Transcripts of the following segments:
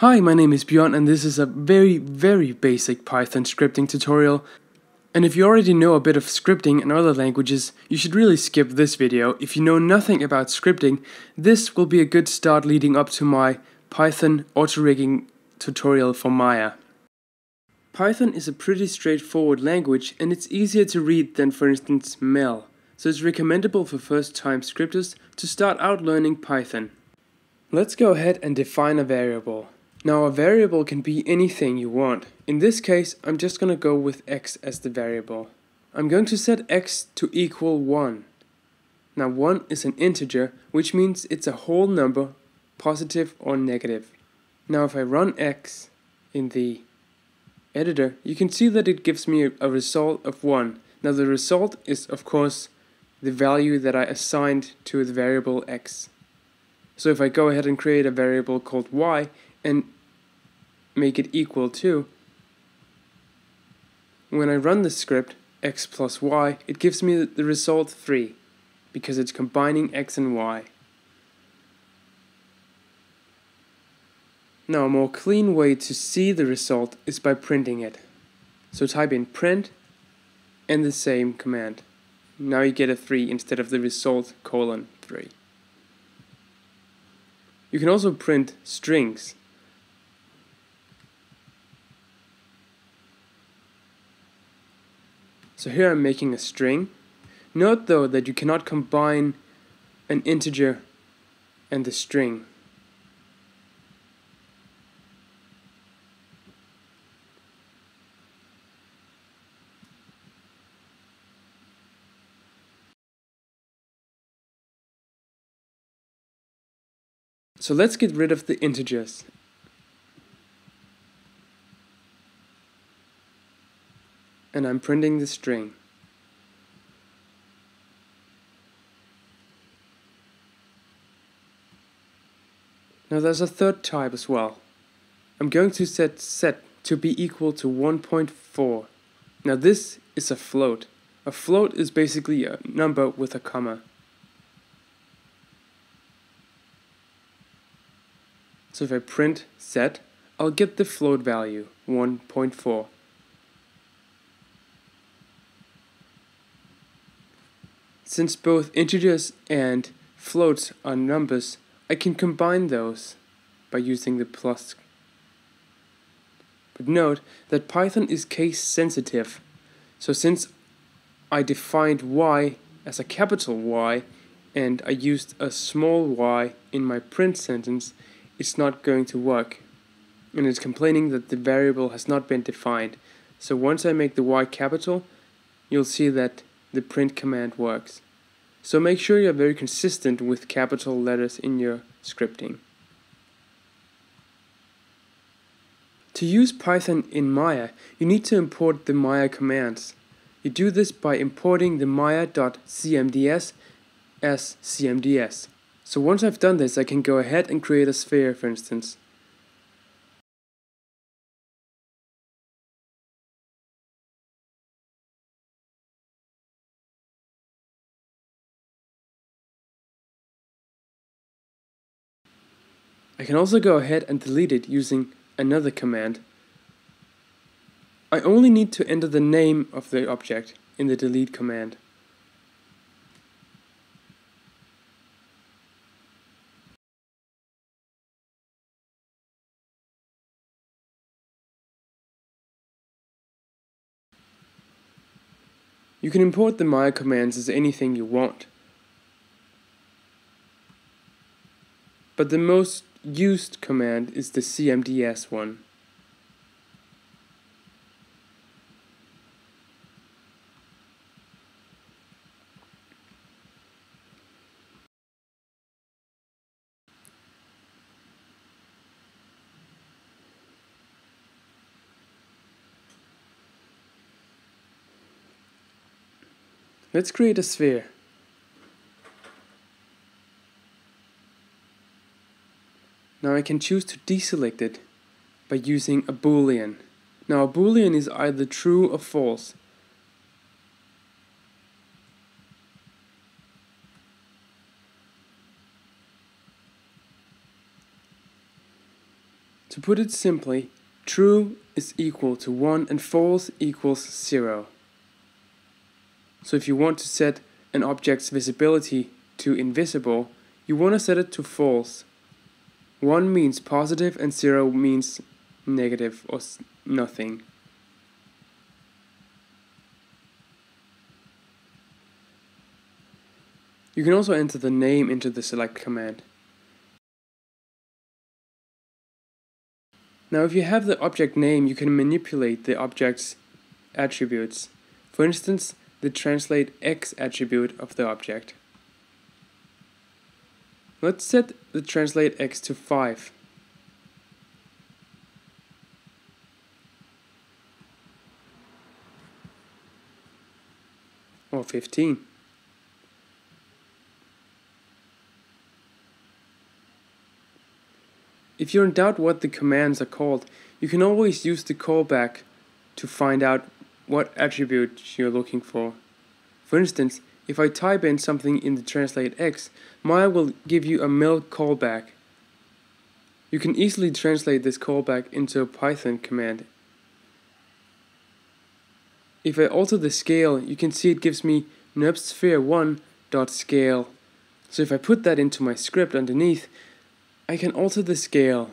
Hi, my name is Bjorn and this is a very, very basic Python scripting tutorial. And if you already know a bit of scripting and other languages, you should really skip this video. If you know nothing about scripting, this will be a good start leading up to my Python auto-rigging tutorial for Maya. Python is a pretty straightforward language and it's easier to read than for instance Mel, so it's recommendable for first-time scripters to start out learning Python. Let's go ahead and define a variable. Now a variable can be anything you want. In this case, I'm just going to go with x as the variable. I'm going to set x to equal 1. Now 1 is an integer, which means it's a whole number, positive or negative. Now if I run x in the editor, you can see that it gives me a result of 1. Now the result is of course the value that I assigned to the variable x. So if I go ahead and create a variable called y, and make it equal to, when I run the script x plus y, it gives me the result 3 because it's combining x and y. Now a more clean way to see the result is by printing it. So type in print and the same command. Now you get a 3 instead of the result colon 3. You can also print strings So here I'm making a string. Note though that you cannot combine an integer and the string. So let's get rid of the integers and I'm printing the string. Now there's a third type as well. I'm going to set set to be equal to 1.4. Now this is a float. A float is basically a number with a comma. So if I print set, I'll get the float value, 1.4. Since both integers and floats are numbers, I can combine those by using the plus. But note that Python is case sensitive, so since I defined y as a capital Y and I used a small y in my print sentence, it's not going to work. And it's complaining that the variable has not been defined. So once I make the y capital, you'll see that the print command works. So make sure you're very consistent with capital letters in your scripting. To use Python in Maya, you need to import the Maya commands. You do this by importing the maya.cmds as cmds. So once I've done this, I can go ahead and create a sphere, for instance. I can also go ahead and delete it using another command. I only need to enter the name of the object in the delete command. You can import the Maya commands as anything you want. But the most used command is the cmds one. Let's create a sphere. Now I can choose to deselect it by using a boolean. Now a boolean is either true or false. To put it simply, true is equal to 1 and false equals 0. So if you want to set an object's visibility to invisible, you want to set it to false. 1 means positive and 0 means negative or nothing. You can also enter the name into the select command. Now if you have the object name, you can manipulate the object's attributes. For instance, the translate x attribute of the object. Let's set the translate x to 5. Or 15. If you're in doubt what the commands are called, you can always use the callback to find out what attribute you're looking for. For instance, if I type in something in the translate X, Maya will give you a MEL callback. You can easily translate this callback into a Python command. If I alter the scale, you can see it gives me nurbsSphere1.scale. So if I put that into my script underneath, I can alter the scale.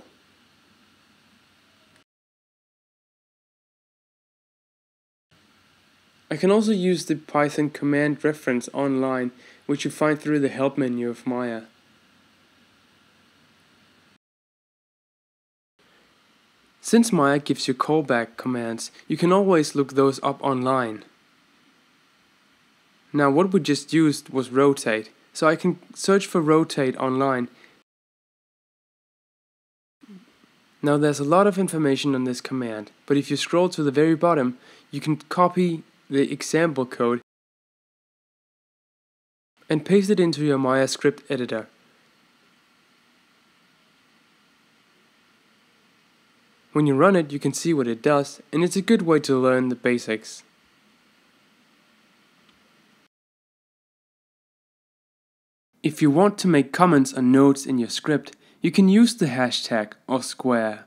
I can also use the Python command reference online, which you find through the help menu of Maya. Since Maya gives you callback commands, you can always look those up online. Now what we just used was rotate, so I can search for rotate online Now there's a lot of information on this command, but if you scroll to the very bottom, you can copy the example code and paste it into your Maya script editor. When you run it, you can see what it does, and it's a good way to learn the basics. If you want to make comments or notes in your script, you can use the hashtag or square.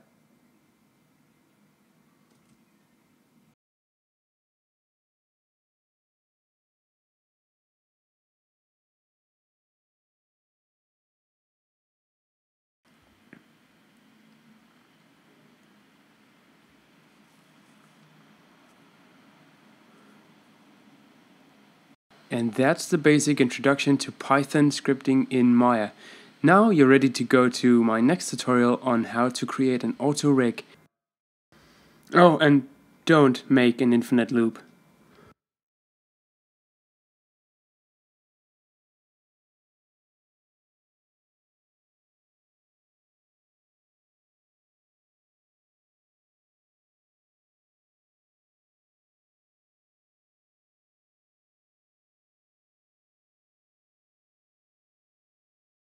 And that's the basic introduction to Python scripting in Maya. Now you're ready to go to my next tutorial on how to create an auto rig. Oh, and don't make an infinite loop.